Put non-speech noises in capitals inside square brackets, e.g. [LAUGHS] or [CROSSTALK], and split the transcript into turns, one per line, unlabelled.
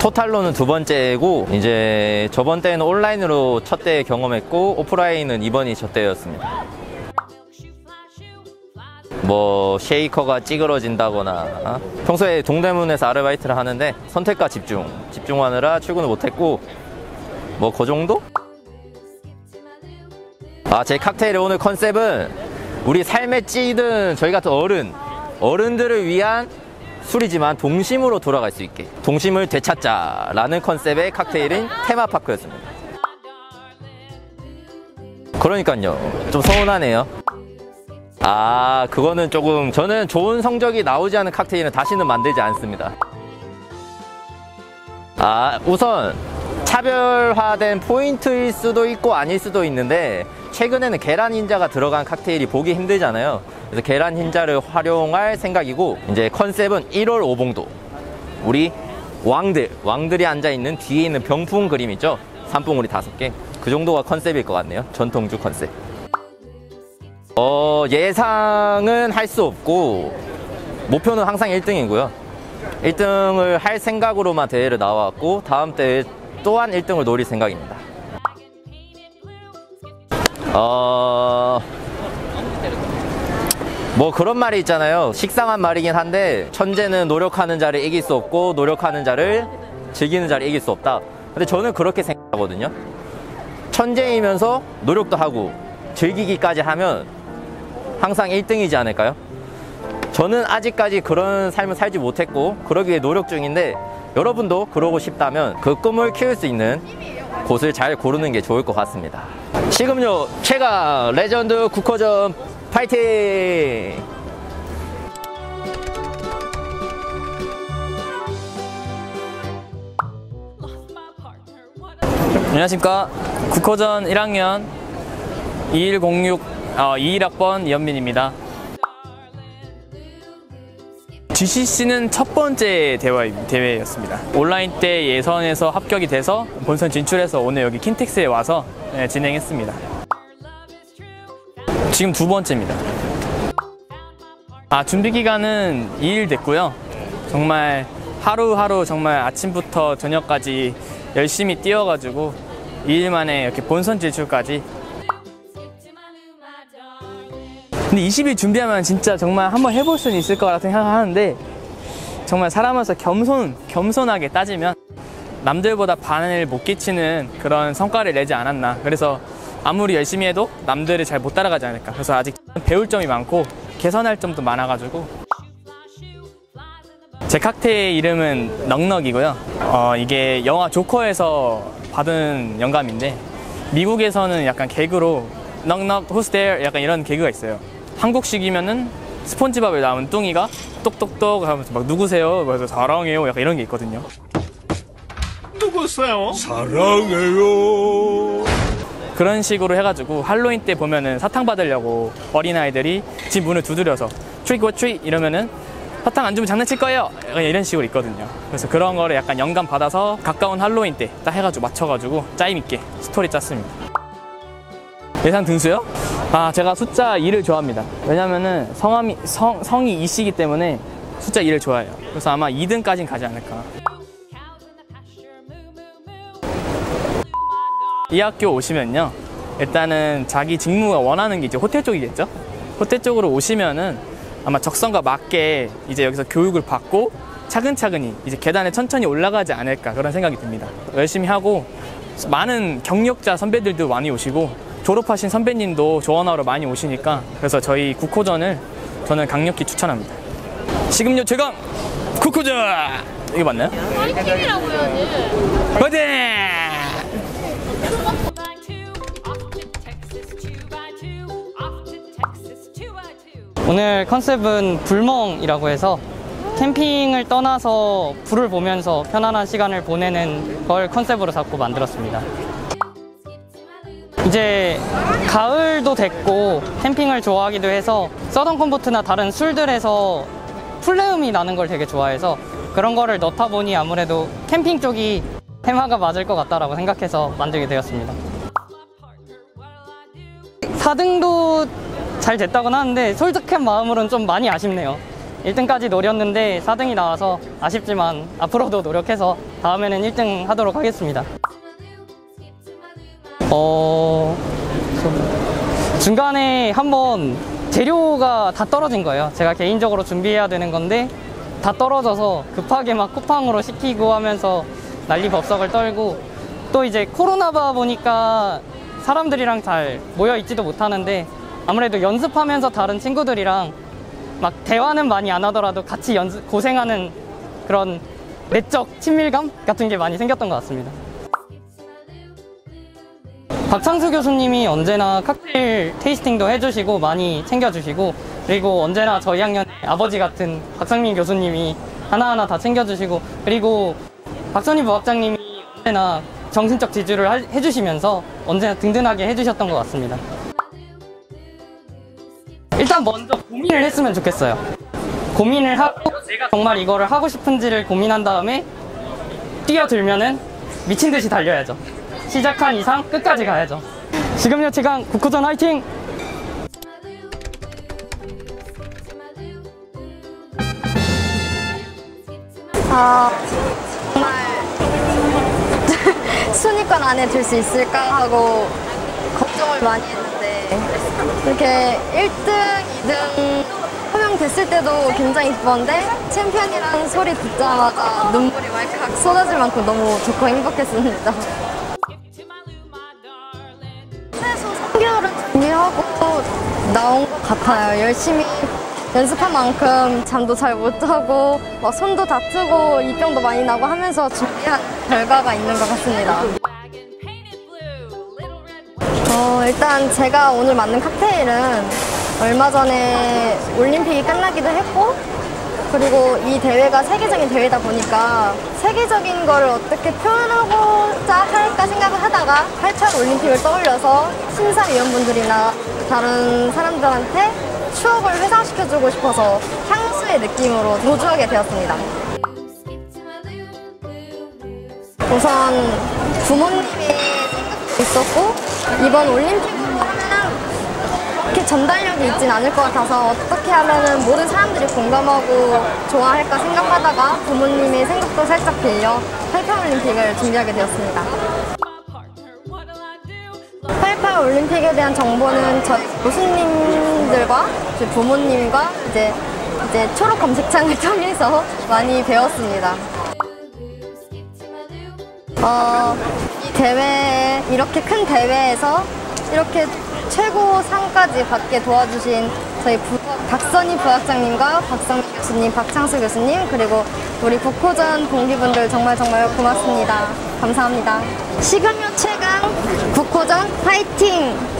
토탈로는 두 번째고 이제 저번 때는 온라인으로 첫대 경험했고 오프라인은 이번이 첫 대였습니다. 뭐 쉐이커가 찌그러진다거나 어? 평소에 동대문에서 아르바이트를 하는데 선택과 집중 집중하느라 출근을 못했고 뭐 그 정도? 아 제 칵테일의 오늘 컨셉은 우리 삶에 찌든 저희 같은 어른 어른들을 위한 술이지만 동심으로 돌아갈 수 있게 동심을 되찾자라는 컨셉의 칵테일인 테마파크였습니다. 그러니까요 좀 서운하네요. 아 그거는 조금 저는 좋은 성적이 나오지 않은 칵테일은 다시는 만들지 않습니다. 아 우선 차별화된 포인트일 수도 있고 아닐 수도 있는데 최근에는 계란 흰자가 들어간 칵테일이 보기 힘들잖아요. 그래서 계란 흰자를 활용할 생각이고 이제 컨셉은 1월 오봉도 우리 왕들 왕들이 앉아 있는 뒤에 있는 병풍 그림 있죠? 산봉우리 다섯 개. 그 정도가 컨셉일 것 같네요. 전통주 컨셉. 어, 예상은 할 수 없고 목표는 항상 1등이고요. 1등을 할 생각으로만 대회를 나왔고 다음 대회 또한 1등을 노릴 생각입니다. 어... 뭐 그런 말이 있잖아요. 식상한 말이긴 한데 천재는 노력하는 자를 이길 수 없고 노력하는 자를 즐기는 자를 이길 수 없다. 근데 저는 그렇게 생각하거든요. 천재이면서 노력도 하고 즐기기까지 하면 항상 1등이지 않을까요? 저는 아직까지 그런 삶을 살지 못했고 그러기 위해 노력 중인데 여러분도 그러고 싶다면 그 꿈을 키울 수 있는 곳을 잘 고르는 게 좋을 것 같습니다. 지금요 최강 레전드 국호전 파이팅!
안녕하십니까. 국호전 1학년 2106 어, 21학번 이현민입니다. GCC는 첫 번째 대회, 대회였습니다. 온라인 때 예선에서 합격이 돼서 본선 진출해서 오늘 여기 킨텍스에 와서 네, 진행했습니다. 지금 두 번째입니다. 아, 준비 기간은 2일 됐고요. 정말 하루하루 정말 아침부터 저녁까지 열심히 뛰어가지고 2일 만에 이렇게 본선 진출까지 근데 20일 준비하면 진짜 정말 한번 해볼 수는 있을 거라 생각하는데 정말 사람으로서 겸손, 겸손하게 따지면 남들보다 반을 못 끼치는 그런 성과를 내지 않았나 그래서 아무리 열심히 해도 남들을 잘 못 따라가지 않을까 그래서 아직 배울 점이 많고 개선할 점도 많아가지고 제 칵테일 이름은 넉넉이고요 어, 이게 영화 조커에서 받은 영감인데 미국에서는 약간 개그로 knock knock who's there 약간 이런 개그가 있어요 한국식이면은 스폰지밥에 나온 뚱이가 똑똑똑 하면서 막 누구세요? 그래서 사랑해요. 약간 이런 게 있거든요.
누구세요? 사랑해요.
그런 식으로 해가지고 할로윈 때 보면은 사탕 받으려고 어린아이들이 집 문을 두드려서 trick or treat 이러면은 사탕 안 주면 장난칠 거예요. 이런 식으로 있거든요. 그래서 그런 거를 약간 영감 받아서 가까운 할로윈 때 딱 해가지고 맞춰가지고 짜임 있게 스토리 짰습니다. 예상 등수요? 아 제가 숫자 2를 좋아합니다 왜냐면은 성함이 성, 성이 이시기 때문에 숫자 2를 좋아해요 그래서 아마 2등까지는 가지 않을까 이 학교 오시면요 일단은 자기 직무가 원하는 게 이제 호텔 쪽이겠죠 호텔 쪽으로 오시면은 아마 적성과 맞게 이제 여기서 교육을 받고 차근차근히 이제 계단에 천천히 올라가지 않을까 그런 생각이 듭니다 열심히 하고 많은 경력자 선배들도 많이 오시고 졸업하신 선배님도 조언하러 많이 오시니까 그래서 저희 국호전을 저는 강력히 추천합니다. 식음료 최강 국호전 이게 맞나요?
파이팅이라고 해야지.
화이팅!
오늘 컨셉은 불멍이라고 해서 캠핑을 떠나서 불을 보면서 편안한 시간을 보내는 걸 컨셉으로 잡고 만들었습니다. 이제 가을도 됐고 캠핑을 좋아하기도 해서 서던 컴포트나 다른 술들에서 flame이 나는 걸 되게 좋아해서 그런 거를 넣다 보니 아무래도 캠핑 쪽이 테마가 맞을 것 같다라고 생각해서 만들게 되었습니다. 4등도 잘 됐다고는 하는데 솔직한 마음으로는 좀 많이 아쉽네요. 1등까지 노렸는데 4등이 나와서 아쉽지만 앞으로도 노력해서 다음에는 1등 하도록 하겠습니다. 어, 좀 중간에 한번 재료가 다 떨어진 거예요. 제가 개인적으로 준비해야 되는 건데 다 떨어져서 급하게 막 쿠팡으로 시키고 하면서 난리 법석을 떨고 또 이제 코로나다 보니까 사람들이랑 잘 모여 있지도 못하는데 아무래도 연습하면서 다른 친구들이랑 막 대화는 많이 안 하더라도 같이 연습 고생하는 그런 내적 친밀감 같은 게 많이 생겼던 것 같습니다. 박창수 교수님이 언제나 칵테일 테이스팅도 해주시고 많이 챙겨주시고 그리고 언제나 저희 학년 아버지 같은 박상민 교수님이 하나하나 다 챙겨주시고 그리고 박선희 부학장님이 언제나 정신적 지주를 할- 해주시면서 언제나 든든하게 해주셨던 것 같습니다. 일단 먼저 고민을 했으면 좋겠어요. 고민을 하고 정말 이거를 하고 싶은지를 고민한 다음에 뛰어들면은 미친 듯이 달려야죠. 시작한 이상 끝까지 가야죠. 지금요 최강 국호전 화이팅!
아, 정말 [LAUGHS] 순위권 안에 들 수 있을까 하고 걱정을 많이 했는데 이렇게 1등, 2등 호명됐을 때도 굉장히 기뻤는데 챔피언이라는 소리 듣자마자 눈물이 왈칵 쏟아질 만큼 너무 좋고 행복했습니다. 최소 3개월은 준비하고 나온 것 같아요. 열심히 연습한 만큼 잠도 잘 못 자고 막 손도 다트고 이병도 많이 나고 하면서 준비한 결과가 있는 것 같습니다. 어, 일단 제가 오늘 만든 칵테일은 얼마 전에 올림픽이 끝나기도 했고 그리고 이 대회가 세계적인 대회다 보니까 세계적인 걸 어떻게 표현하고자 할까 생각을 하다가 8차 올림픽을 떠올려서 심사위원분들이나 다른 사람들한테 추억을 회상시켜주고 싶어서 향수의 느낌으로 도주하게 되었습니다. 우선 부모님의 생각도 있었고 이번 올림픽으로 하면 그렇게 전달력이 있진 않을 것 같아서 어떻게 하면 모든 사람들이 공감하고 좋아할까 생각하다가 부모님의 생각도 살짝 빌려 88 올림픽을 준비하게 되었습니다. 88 올림픽에 대한 정보는 저희 교수님들과 부모님과 이제 이제 초록 검색창을 [LAUGHS] 통해서 많이 배웠습니다. 어, 이 대회 이렇게 큰 대회에서 이렇게 최고 상까지 받게 도와주신 저희 부, 박선희 부학장님과 박성민 교수님, 박창수 교수님 그리고 우리 국호전 동기분들 정말 정말 고맙습니다. 감사합니다. 시간요 최강 국호전 파이팅!